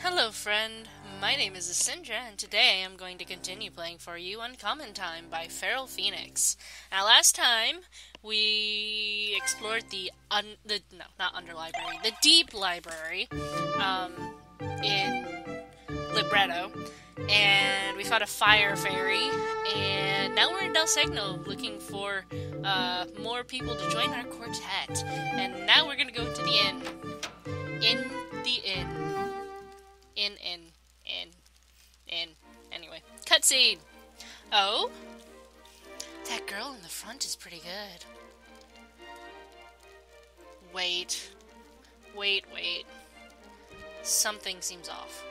Hello, friend. My name is Acindra, and today I'm going to continue playing for you Uncommon Time by Feral Phoenix. Now, last time we explored the un the no not under library the deep library um, in Libretto, and we fought a fire fairy, and now we're in Dal Segno looking for uh, more people to join our quartet. And now we're gonna go to the inn. In the inn. In, in, in, in. Anyway, cutscene. Oh? That girl in the front is pretty good. Wait. Wait, wait. Something seems off.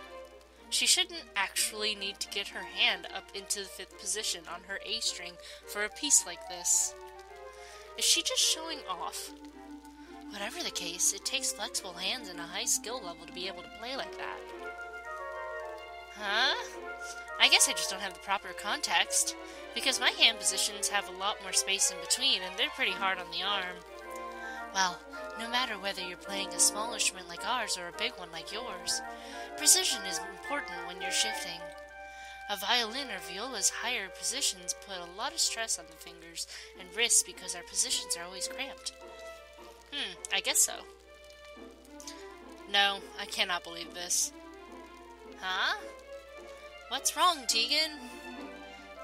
She shouldn't actually need to get her hand up into the fifth position on her A string for a piece like this. Is she just showing off? Whatever the case, it takes flexible hands and a high skill level to be able to play like that. Huh? I guess I just don't have the proper context, because my hand positions have a lot more space in between, and they're pretty hard on the arm. Well, no matter whether you're playing a small instrument like ours or a big one like yours, precision is important when you're shifting. A violin or viola's higher positions put a lot of stress on the fingers and wrists because our positions are always cramped. Hmm, I guess so. No, I cannot believe this. Huh? What's wrong, Teagan?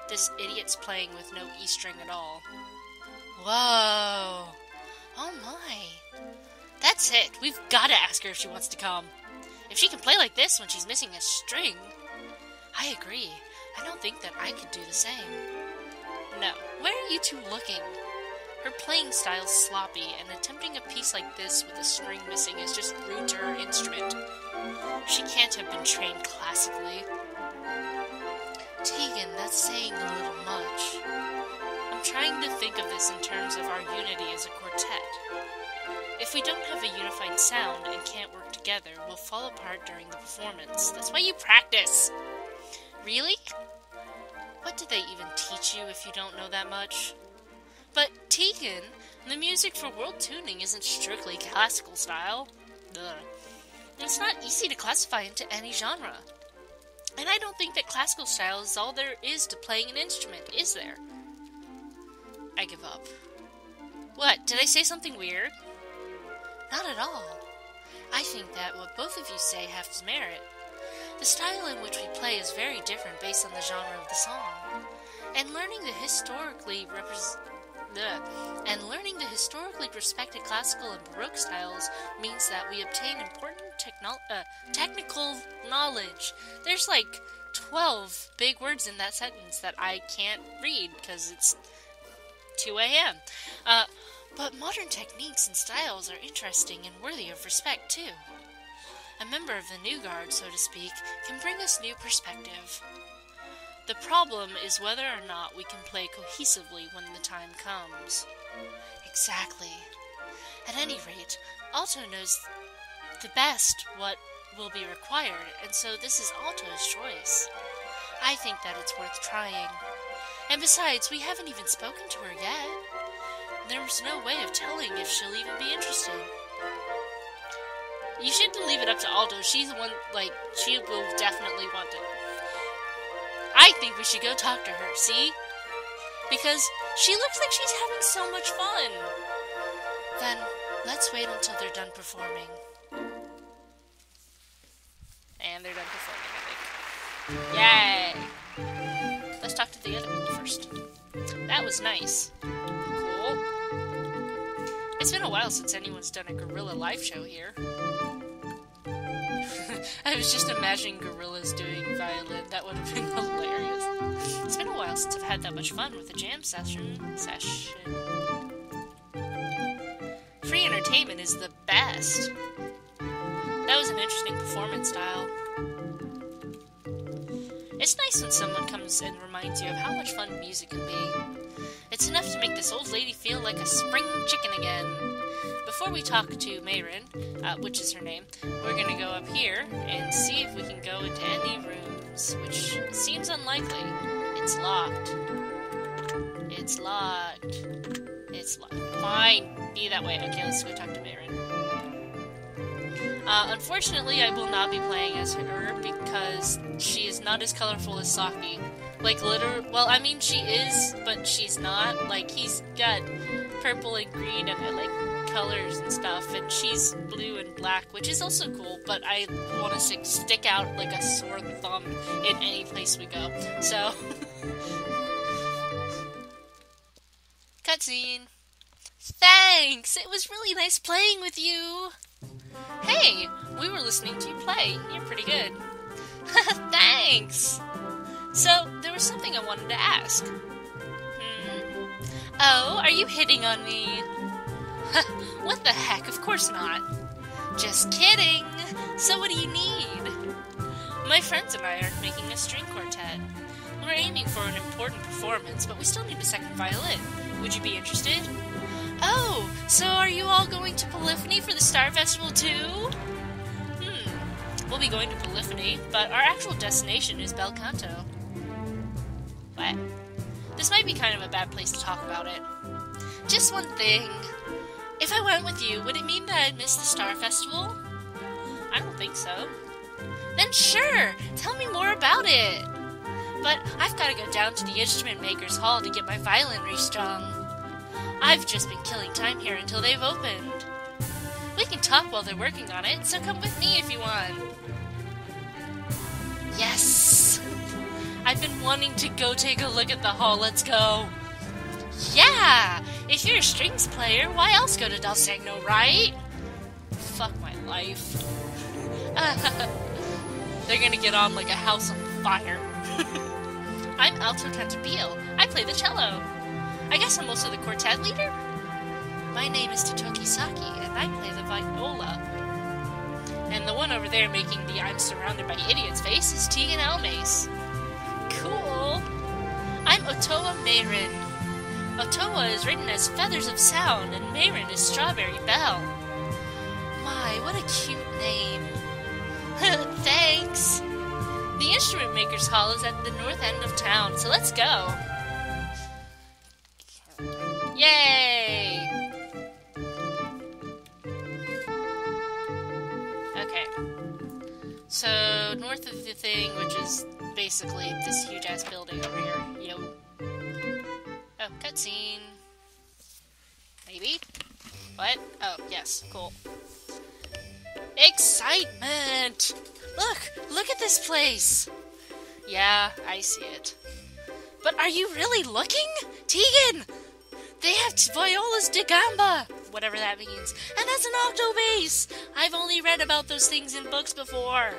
This idiot's playing with no E string at all. Whoa! Oh my! That's it! We've gotta ask her if she wants to come. If she can play like this when she's missing a string. I agree. I don't think that I could do the same. No. Where are you two looking? Her playing style's sloppy, and attempting a piece like this with a string missing is just rude to her instrument. She can't have been trained classically. Teagan, that's saying a little much. I'm trying to think of this in terms of our unity as a quartet. If we don't have a unified sound and can't work together, we'll fall apart during the performance. That's why you practice! Really? What did they even teach you if you don't know that much? But Teagan, the music for world tuning isn't strictly classical style. Ugh. It's not easy to classify into any genre. And I don't think that classical style is all there is to playing an instrument, is there? I give up. What, did I say something weird? Not at all. I think that what both of you say has merit. The style in which we play is very different based on the genre of the song. And learning the historically repres- and learning the historically respected classical and baroque styles means that we obtain important techno- uh, technical knowledge. There's like 12 big words in that sentence that I can't read because it's 2 a.m. Uh, but modern techniques and styles are interesting and worthy of respect too. A member of the New Guard, so to speak, can bring us new perspective. The problem is whether or not we can play cohesively when the time comes. Exactly. At any rate, Alto knows the best what will be required, and so this is Alto's choice. I think that it's worth trying. And besides, we haven't even spoken to her yet. There's no way of telling if she'll even be interested. You should leave it up to Alto. She's the one, like, she will definitely want it. I think we should go talk to her, see? Because she looks like she's having so much fun. Then, let's wait until they're done performing. Performing, I think. Yay! Let's talk to the other people first. That was nice. Cool. It's been a while since anyone's done a guerrilla live show here. I was just imagining gorillas doing violin. That would have been hilarious. It's been a while since I've had that much fun with a jam session. Session. Free entertainment is the best. That was an interesting performance style. It's nice when someone comes and reminds you of how much fun music can be. It's enough to make this old lady feel like a spring chicken again. Before we talk to Mayrin, uh, which is her name, we're gonna go up here and see if we can go into any rooms, which seems unlikely. It's locked. It's locked. It's locked. Fine. Be that way. Okay, let's go talk to Mayrin. Uh, unfortunately, I will not be playing as her because she is not as colorful as Saki. Like, literally, well, I mean, she is, but she's not. Like, he's got purple and green and, like, colors and stuff, and she's blue and black, which is also cool, but I want to stick out like a sore thumb in any place we go. So. Cutscene. Thanks! It was really nice playing with you! Hey, we were listening to you play. You're pretty good. Thanks! So, there was something I wanted to ask. Hmm? Oh, are you hitting on me? what the heck? Of course not. Just kidding! So, what do you need? My friends and I are making a string quartet. We're aiming for an important performance, but we still need a second violin. Would you be interested? Oh, so are you all going to Polyphony for the Star Festival too? Hmm, we'll be going to Polyphony, but our actual destination is Bel Canto. What? This might be kind of a bad place to talk about it. Just one thing. If I went with you, would it mean that I'd miss the Star Festival? I don't think so. Then sure, tell me more about it. But I've got to go down to the instrument maker's hall to get my violin restrung. I've just been killing time here until they've opened. We can talk while they're working on it, so come with me if you want. Yes! I've been wanting to go take a look at the hall. Let's go. Yeah! If you're a strings player, why else go to Dal Segno, right? Fuck my life. They're gonna get on like a house on fire. I'm alto cantabile. I play the cello. I guess I'm also the quartet leader? My name is Totoki Saki, and I play the viola. And the one over there making the I'm surrounded by idiots face is Teagan Almace. Cool. I'm Otoa Mayrin. Otoa is written as Feathers of Sound, and Mayrin is Strawberry Bell. My, what a cute name. Thanks. The Instrument Makers Hall is at the north end of town, so let's go. Yay! Okay. So, north of the thing, which is basically this huge ass building over here. Yo. Oh, cutscene. Maybe? What? Oh, yes, cool. Excitement! Look! Look at this place! Yeah, I see it. But are you really looking? Teagan! They have violas da gamba! Whatever that means. And that's an octobass! I've only read about those things in books before.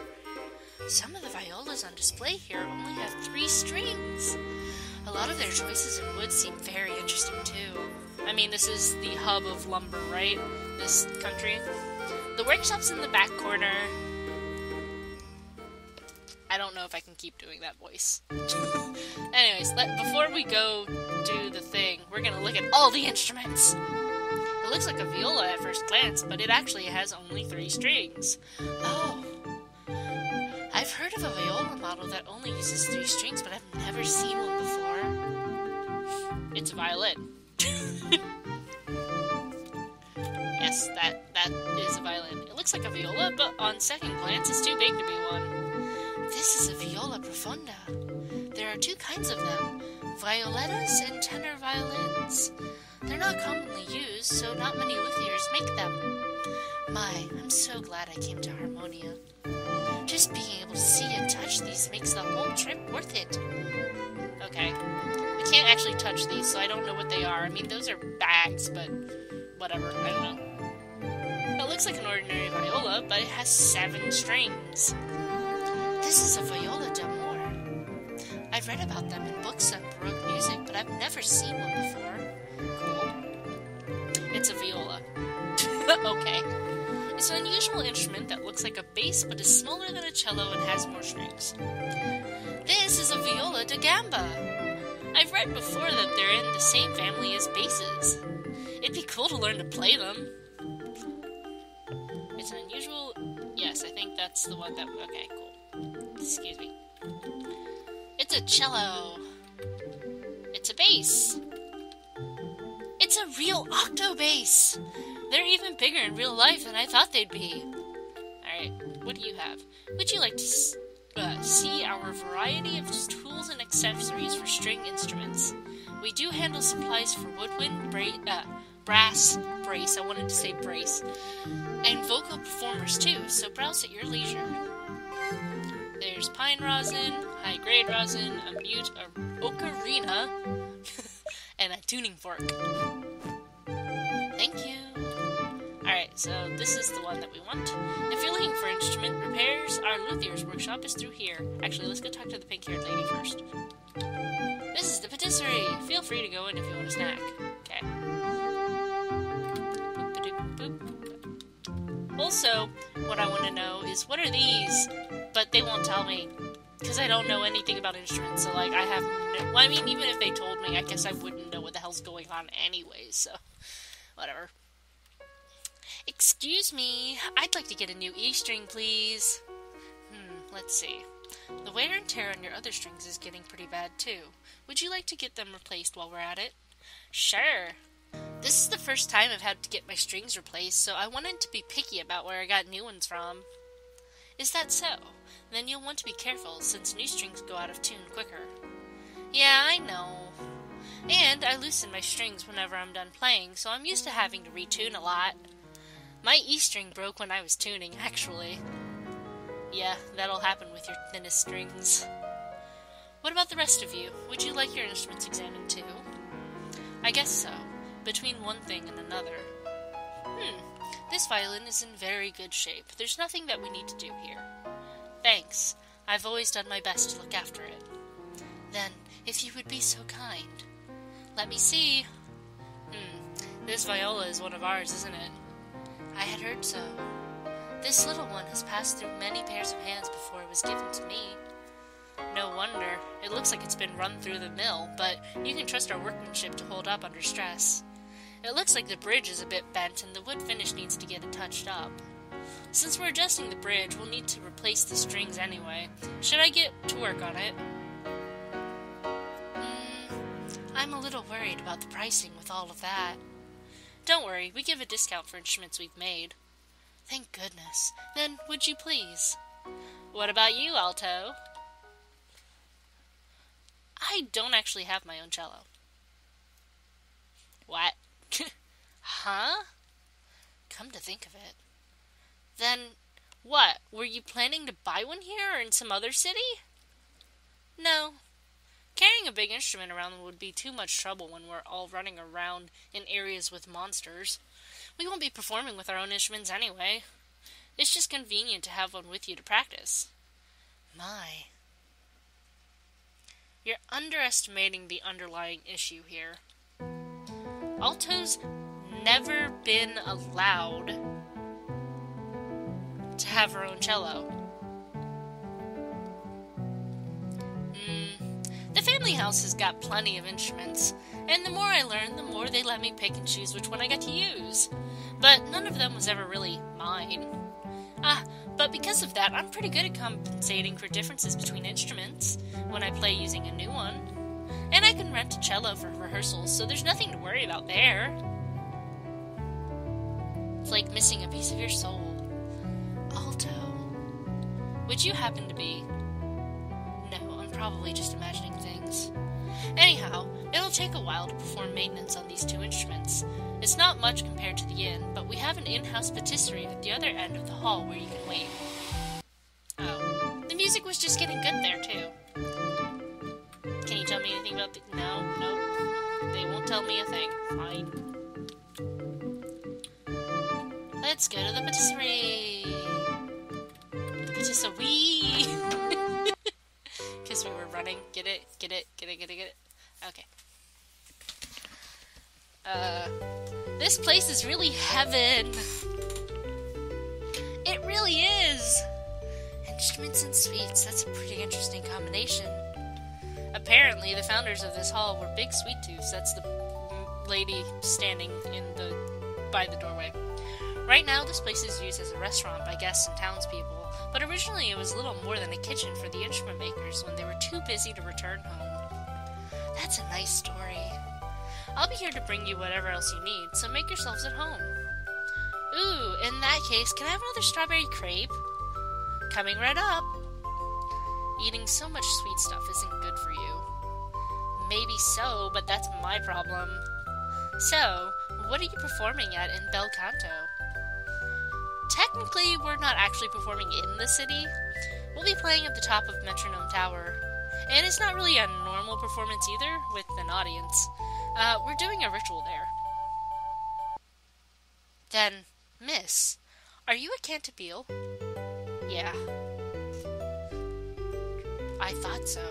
Some of the violas on display here only have three strings. A lot of their choices in wood seem very interesting too. I mean, this is the hub of lumber, right? This country. The workshop's in the back corner. Know if I can keep doing that voice. Anyways, let, before we go do the thing, we're gonna look at all the instruments. It looks like a viola at first glance, but it actually has only three strings. Oh. I've heard of a viola model that only uses three strings, but I've never seen one before. It's a violin. yes, that that is a violin. It looks like a viola, but on second glance, it's too big to be one. This is a viola profonda. There are two kinds of them violettas and tenor violins. They're not commonly used, so not many luthiers make them. My, I'm so glad I came to Harmonia. Just being able to see and touch these makes the whole trip worth it. Okay. We can't actually touch these, so I don't know what they are. I mean, those are bags, but whatever. I don't know. It looks like an ordinary viola, but it has seven strings. This is a viola d'amore. I've read about them in books on Baroque music, but I've never seen one before. Cool. It's a viola. okay. It's an unusual instrument that looks like a bass but is smaller than a cello and has more strings. This is a viola da gamba. I've read before that they're in the same family as basses. It'd be cool to learn to play them. It's an unusual. Yes, I think that's the one that. Okay, cool. Excuse me. It's a cello. It's a bass. It's a real octobass. They're even bigger in real life than I thought they'd be. Alright, what do you have? Would you like to uh, see our variety of tools and accessories for string instruments? We do handle supplies for woodwind, bra- uh, brass, brace, I wanted to say brace, and vocal performers too, so browse at your leisure. There's pine rosin, high grade rosin, a mute, a ocarina, and a tuning fork. Thank you. Alright, so this is the one that we want. If you're looking for instrument repairs, our luthier's workshop is through here. Actually, let's go talk to the pink haired lady first. This is the patisserie. Feel free to go in if you want a snack. Okay. Also, what I want to know is what are these? But they won't tell me because I don't know anything about instruments. So like I have no. Well, I mean, even if they told me, I guess I wouldn't know what the hell's going on anyway. So whatever. Excuse me, I'd like to get a new E string, please. Hmm, let's see. The wear and tear on your other strings is getting pretty bad too. Would you like to get them replaced while we're at it? Sure. This is the first time I've had to get my strings replaced, so I wanted to be picky about where I got new ones from. Is that so? Then you'll want to be careful, since new strings go out of tune quicker. Yeah, I know. And I loosen my strings whenever I'm done playing, so I'm used to having to retune a lot. My E string broke when I was tuning, actually. Yeah, that'll happen with your thinnest strings. What about the rest of you? Would you like your instruments examined too? I guess so between one thing and another. Hmm, this violin is in very good shape. There's nothing that we need to do here. Thanks. I've always done my best to look after it. Then, if you would be so kind. Let me see. Hmm, this viola is one of ours, isn't it? I had heard so. This little one has passed through many pairs of hands before it was given to me. No wonder. It looks like it's been run through the mill, but you can trust our workmanship to hold up under stress. It looks like the bridge is a bit bent and the wood finish needs to get it touched up. Since we're adjusting the bridge, we'll need to replace the strings anyway. Should I get to work on it? Mm, I'm a little worried about the pricing with all of that. Don't worry, we give a discount for instruments we've made. Thank goodness. Then, would you please? What about you, Alto? I don't actually have my own cello. What? huh? Come to think of it. Then, what? Were you planning to buy one here or in some other city? No. Carrying a big instrument around would be too much trouble when we're all running around in areas with monsters. We won't be performing with our own instruments anyway. It's just convenient to have one with you to practice. My. You're underestimating the underlying issue here. Alto's never been allowed to have her own cello. Mm, the family house has got plenty of instruments, and the more I learn, the more they let me pick and choose which one I get to use. But none of them was ever really mine. Ah, but because of that, I'm pretty good at compensating for differences between instruments when I play using a new one. And I can rent a cello for rehearsals, so there's nothing to worry about there. It's like missing a piece of your soul. Alto. Would you happen to be? No, I'm probably just imagining things. Anyhow, it'll take a while to perform maintenance on these two instruments. It's not much compared to the inn, but we have an in-house patisserie at the other end of the hall where you can wait. Oh, the music was just getting good there too. Can you tell me anything about the... No, no. They won't tell me a thing. Fine. Let's go to the patisserie. The wee. Because we were running. Get it? Get it? Get it? Get it? Get it? Okay. Uh, this place is really heaven. It really is. Instruments and sweets. That's a pretty interesting combination. Apparently, the founders of this hall were big sweet tooths. That's the lady standing in the by the doorway. Right now, this place is used as a restaurant by guests and townspeople, but originally it was little more than a kitchen for the instrument makers when they were too busy to return home. That's a nice story. I'll be here to bring you whatever else you need, so make yourselves at home. Ooh, in that case, can I have another strawberry crepe? Coming right up. Eating so much sweet stuff isn't good for you. Maybe so, but that's my problem. So, what are you performing at in Bel Canto? Technically, we're not actually performing in the city. We'll be playing at the top of Metronome Tower. And it's not really a normal performance either, with an audience. Uh, we're doing a ritual there. Then, Miss, are you a Cantabile? Yeah. I thought so.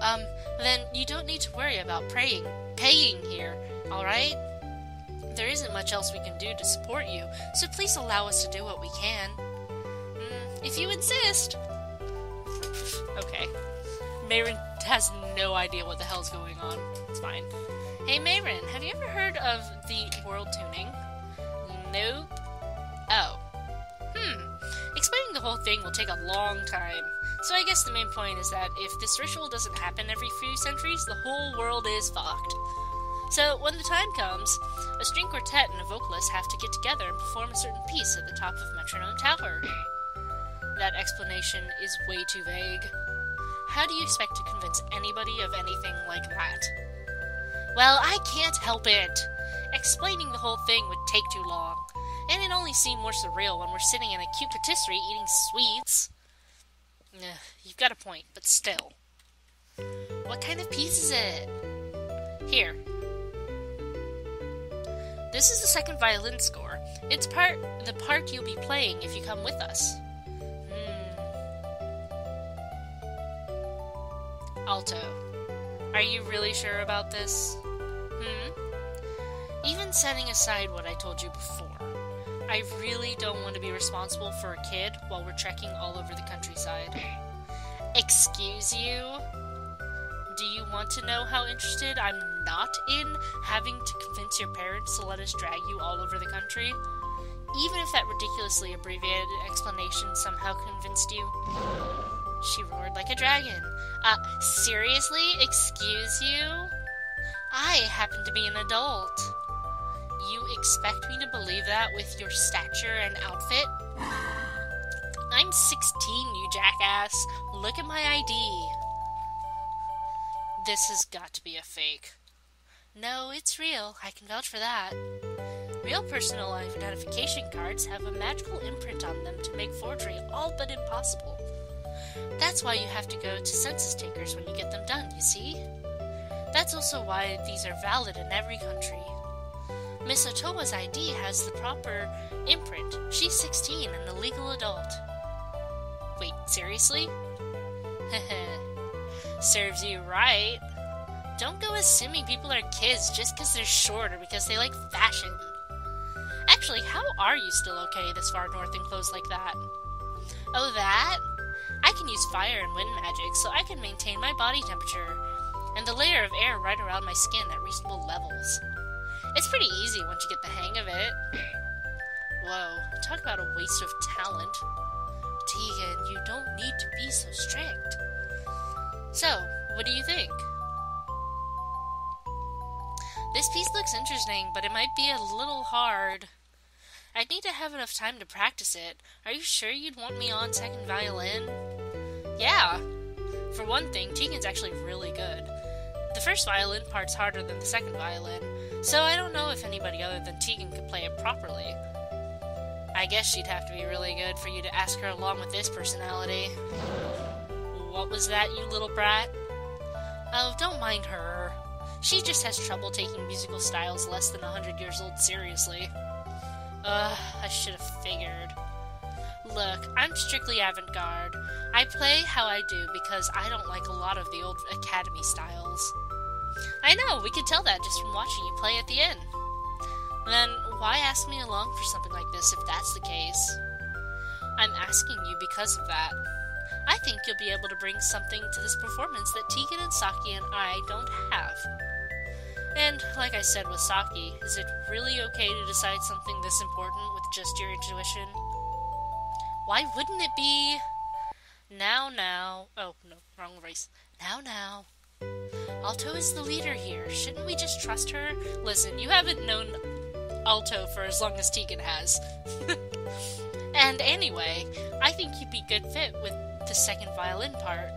Um, then you don't need to worry about praying, paying here, alright? There isn't much else we can do to support you, so please allow us to do what we can. Mm, if you insist. okay. Mayrin has no idea what the hell's going on. It's fine. Hey Mayrin, have you ever heard of the world tuning? Nope. Oh. Hmm. Explaining the whole thing will take a long time. So I guess the main point is that if this ritual doesn't happen every few centuries, the whole world is fucked. So when the time comes, a string quartet and a vocalist have to get together and perform a certain piece at the top of Metronome Tower. That explanation is way too vague. How do you expect to convince anybody of anything like that? Well, I can't help it. Explaining the whole thing would take too long, and it only seemed more surreal when we're sitting in a cute patisserie eating sweets. you've got a point, but still. What kind of piece is it? Here. This is the second violin score. It's part the part you'll be playing if you come with us. Hmm. Alto. Are you really sure about this? Hmm? Even setting aside what I told you before, I really don't want to be responsible for a kid while we're trekking all over the countryside. Excuse you? Do you want to know how interested I'm not in having to convince your parents to let us drag you all over the country? Even if that ridiculously abbreviated explanation somehow convinced you? She roared like a dragon. Uh, seriously? Excuse you? I happen to be an adult. You expect me to believe that with your stature and outfit? I'm 16, you jackass. Look at my ID. This has got to be a fake. No, it's real. I can vouch for that. Real personal identification cards have a magical imprint on them to make forgery all but impossible. That's why you have to go to census takers when you get them done, you see? That's also why these are valid in every country. Miss Otoma's ID has the proper imprint. She's 16 and a legal adult. Wait, seriously? Serves you right. Don't go assuming people are kids just because they're short or because they like fashion. Actually, how are you still okay this far north in clothes like that? Oh, that? I can use fire and wind magic, so I can maintain my body temperature and the layer of air right around my skin at reasonable levels. It's pretty easy once you get the hang of it. Whoa, talk about a waste of talent. Teagan, you don't need to be so strict. So, what do you think? This piece looks interesting, but it might be a little hard. I'd need to have enough time to practice it. Are you sure you'd want me on second violin? Yeah. For one thing, Teagan's actually really good. The first violin part's harder than the second violin, so I don't know if anybody other than Teagan could play it properly. I guess she'd have to be really good for you to ask her along with this personality. What was that, you little brat? Oh, don't mind her. She just has trouble taking musical styles less than a hundred years old seriously. Ugh, I should have figured. Look, I'm strictly avant garde. I play how I do because I don't like a lot of the old Academy styles. I know, we could tell that just from watching you play at the end. Then why ask me along for something like this if that's the case? I'm asking you because of that. I think you'll be able to bring something to this performance that Teagan and Saki and I don't have. And like I said with Saki, is it really okay to decide something this important with just your intuition? Why wouldn't it be? Now, now. Oh, no, wrong voice. Now, now. Alto is the leader here. Shouldn't we just trust her? Listen, you haven't known Alto for as long as Teagan has. And anyway, I think you'd be good fit with the second violin part.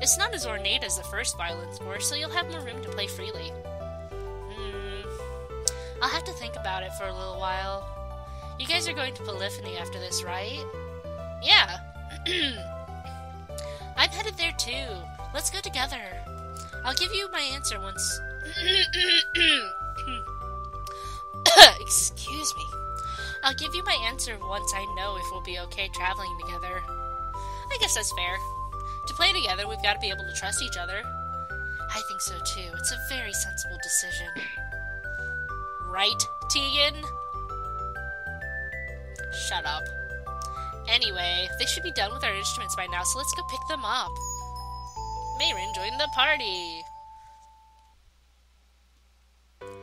It's not as ornate as the first violin score, so you'll have more room to play freely. Hmm. I'll have to think about it for a little while. You guys are going to Polyphony after this, right? Yeah. I'm headed there too. Let's go together. I'll give you my answer once. Excuse me. I'll give you my answer once I know if we'll be okay traveling together. I guess that's fair. To play together, we've got to be able to trust each other. I think so too. It's a very sensible decision. Right, Teagan? Shut up. Anyway, they should be done with our instruments by now, so let's go pick them up. Mayrin joined the party.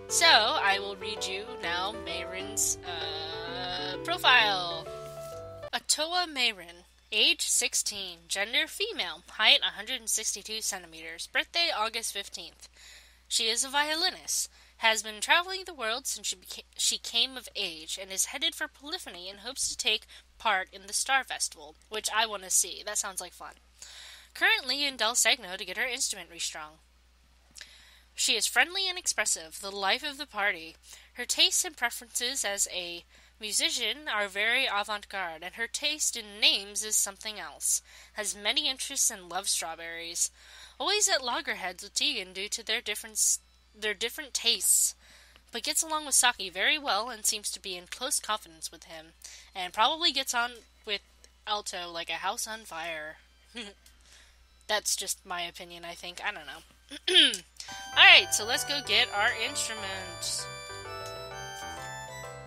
So, I will read you now Mayrin's uh, profile. Otoa Mayrin, age 16, gender female, height 162 centimeters, birthday August 15th. She is a violinist, has been traveling the world since she, she came of age, and is headed for Polyphony and hopes to take part in the Star Festival, which I want to see. That sounds like fun. Currently in Dal Segno to get her instrument restrung. She is friendly and expressive, the life of the party. Her tastes and preferences as a musician are very avant garde, and her taste in names is something else. Has many interests and loves strawberries. Always at loggerheads with Teagan due to their different, their different tastes, but gets along with Saki very well and seems to be in close confidence with him, and probably gets on with Alto like a house on fire. That's just my opinion, I think. I don't know. Alright, so let's go get our instruments.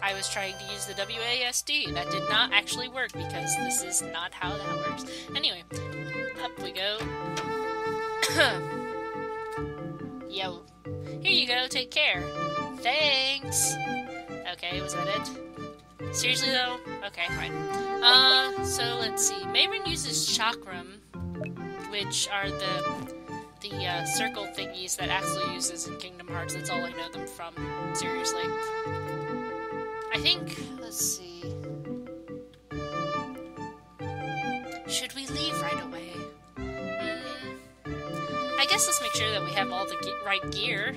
I was trying to use the WASD. That did not actually work because this is not how that works. Anyway, up we go. Yo. Here you go, take care. Thanks! Okay, was that it? Seriously though? Okay, fine. Uh, so let's see. Mayrin uses chakram, which are the the uh, circle thingies that Axel uses in Kingdom Hearts. That's all I know them from. Seriously. I think. Let's see. Should we leave right away? Mm, I guess let's make sure that we have all the ge- right gear.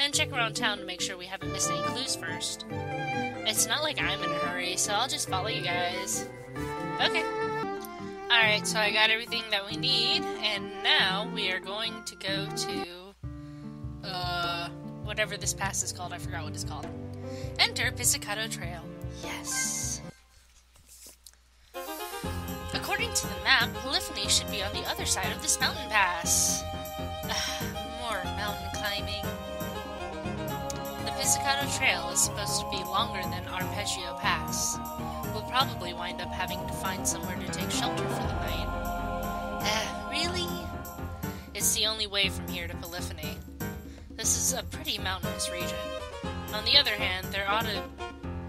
And check around town to make sure we haven't missed any clues first. It's not like I'm in a hurry, so I'll just follow you guys. Okay. Alright, so I got everything that we need, and now we are going to go to. Uh. Whatever this pass is called, I forgot what it's called. Enter Pizzicato Trail. Yes. According to the map, Polyphony should be on the other side of this mountain pass. More mountain climbing. The Pizzicato Trail is supposed to be longer than Arpeggio Pass. We'll probably wind up having to find somewhere to take shelter for the night. Uh, really? It's the only way from here to Polyphony. This is a pretty mountainous region. On the other hand, there ought to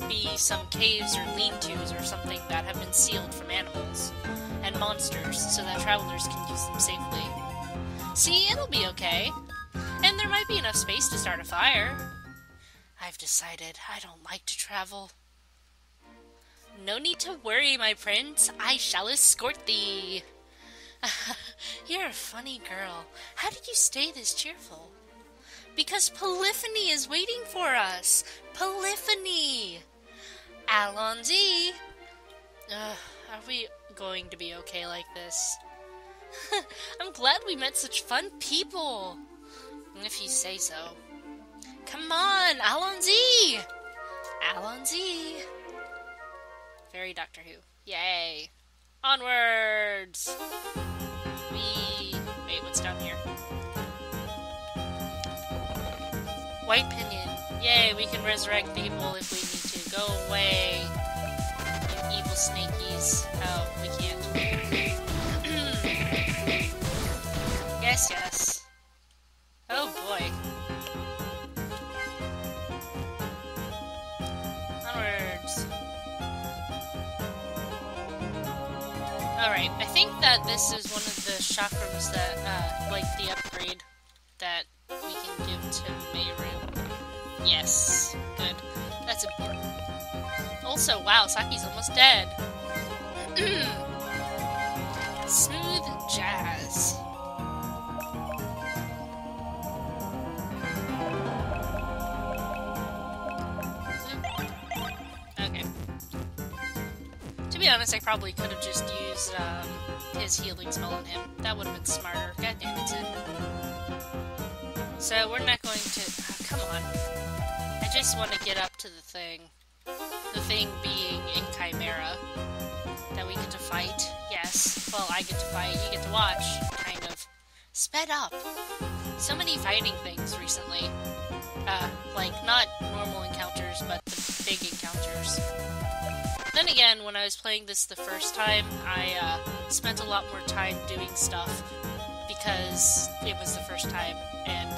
be some caves or lean-tos or something that have been sealed from animals and monsters so that travelers can use them safely. See, it'll be okay. And there might be enough space to start a fire. I've decided I don't like to travel. No need to worry, my prince. I shall escort thee. You're a funny girl. How did you stay this cheerful? Because Polyphony is waiting for us. Polyphony! Allons-y! Ugh, are we going to be okay like this? I'm glad we met such fun people. If you say so. Come on, Allons-y! Allons-y! Very Doctor Who. Yay! Onwards! We. Wait, what's down here? White Pinion. Yay, we can resurrect people if we need to. Go away, you evil snakies. Oh, we can't. yes, yes. Oh boy. Onwards. Alright, I think that this is one of the chakrams that, uh, like the Also, wow, Saki's almost dead. Smooth jazz. Okay. To be honest, I probably could have just used um, his healing spell on him. That would have been smarter. God damn it. So we're not going to... Oh, come on. I just want to get up to the thing. Thing being in Chimera. That we get to fight. Yes. Well, I get to fight. You get to watch. Kind of. Sped up. So many fighting things recently. Uh, like, not normal encounters, but the big encounters. Then again, when I was playing this the first time, I uh, spent a lot more time doing stuff because it was the first time, and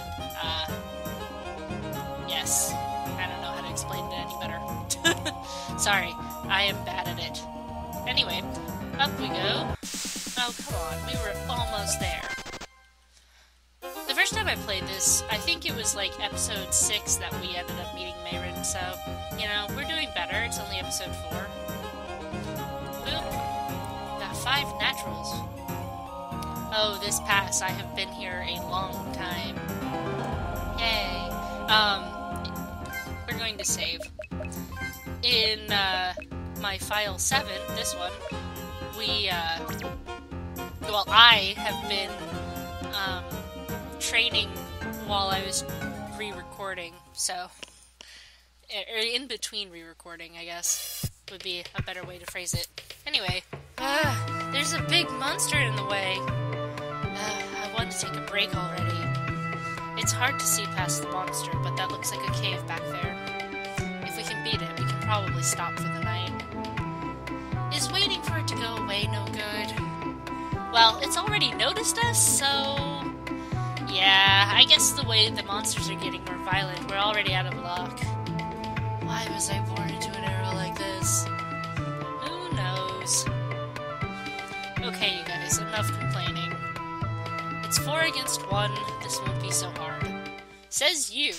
Sorry, I am bad at it. Anyway, up we go. Oh, come on, we were almost there. The first time I played this, I think it was like episode 6 that we ended up meeting Mayrin, so, you know, we're doing better. It's only episode 4. Boom. Got 5 naturals. Oh, this pass, I have been here a long time. Yay. Um, we're going to save. In, uh, my file 7, this one, we, uh, well, I have been, um, training while I was re-recording, so or in between re-recording, I guess would be a better way to phrase it. Anyway, uh, there's a big monster in the way. Uh, I want to take a break already. It's hard to see past the monster, but that looks like a cave back there. Probably stop for the night. Is waiting for it to go away no good? Well, it's already noticed us, so yeah, I guess the way the monsters are getting more violent, we're already out of luck. Why was I born into an era like this? Who knows? Okay, you guys, enough complaining. It's four against one, this won't be so hard. Says you.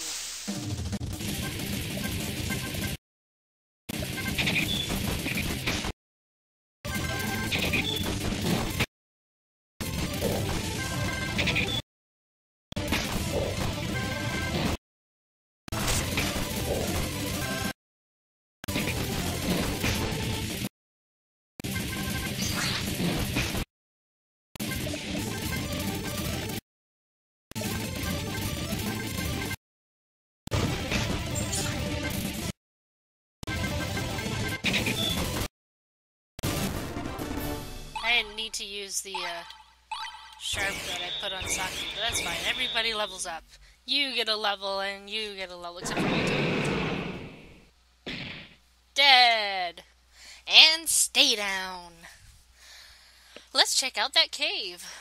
Need to use the uh, sharp that I put on Saki, but that's fine. Everybody levels up. You get a level, and you get a level, except for too. Dead! And stay down! Let's check out that cave.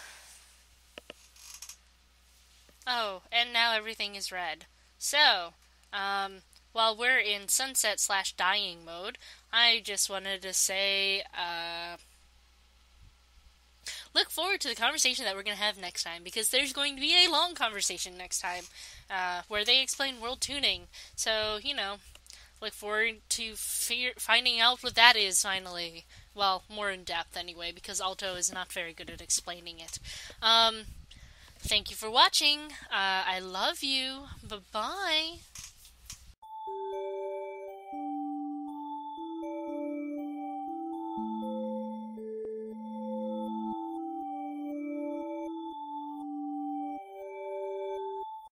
Oh, and now everything is red. So, um, while we're in sunset slash dying mode, I just wanted to say, uh, look forward to the conversation that we're going to have next time because there's going to be a long conversation next time uh, where they explain world tuning. So, you know, look forward to figure, finding out what that is finally. Well, more in depth anyway, because Alto is not very good at explaining it. Um, thank you for watching. Uh, I love you. Bye bye.